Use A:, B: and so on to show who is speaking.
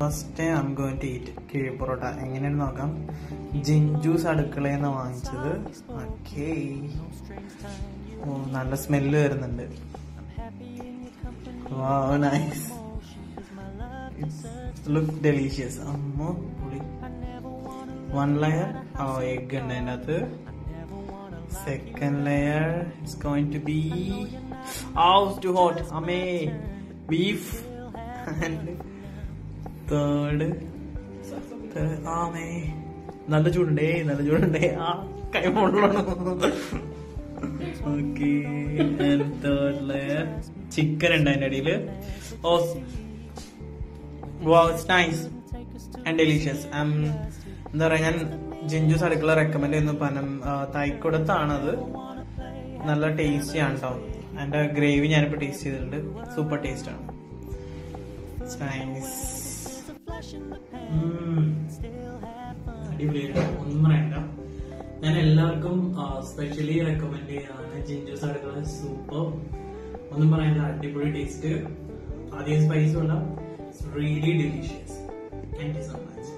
A: First I'm going to eat കിഴി പൊറോട്ട എങ്ങനെയാണ് നോക്കാം. ജിഞ്ചൂസ് അടുക്കളയിൽ നിന്ന് വാങ്ങിച്ചത്. ഓക്കേ ഓ നല്ല സ്മെല്ല് വരുന്നുണ്ട്. നൈസ് ലുക്ക് ഡെലീഷ്യസ് അമ്മോ പുളി. വൺ ലെയർ ആ എഗ് ഉണ്ട് അതിന്റെ അകത്ത് second layer it's going to be ഔ ടു ഹോട്ട് അമേ ബീഫ് ആൻഡ് തേർഡ്. ആമേ. നല്ല ചൂടുണ്ടേ നല്ല ചൂടുണ്ടേ. ആ കൈ മുള്ളണം ഓക്കെ തേർഡ് ലെയർ ചിക്കൻ ഉണ്ട് അതിന്റെ ഇറ്റ്സ് നൈസ് ആൻഡ് ഡെലീഷ്യസ് എന്താ പറയാ ഞാൻ ജിഞ്ചൂസ് അടുക്കള റെക്കമെൻഡ് ചെയ്യുന്നു പനം തൈക്കുടത്താണത്. നല്ല ടേസ്റ്റി ആണ് കേട്ടോ അതിന്റെ ഗ്രേവി ഞാനിപ്പോ ടേസ്റ്റ് ചെയ്തിട്ടുണ്ട്. സൂപ്പർ ടേസ്റ്റ് ആണ്. നൈസ് അടിപൊളിയായിട്ട്. ഒന്നും വേണ്ട. ഞാൻ എല്ലാവർക്കും സ്പെഷ്യലി റെക്കമെൻഡ് ചെയ്യാണ് ജിഞ്ചൂസ് അടുക്കള സൂപ്പർ ഒന്നും പറയാനില്ല അടിപൊളി ടേസ്റ്റ് അധികം സ്പൈസും ഉള്ള really delicious thank you so much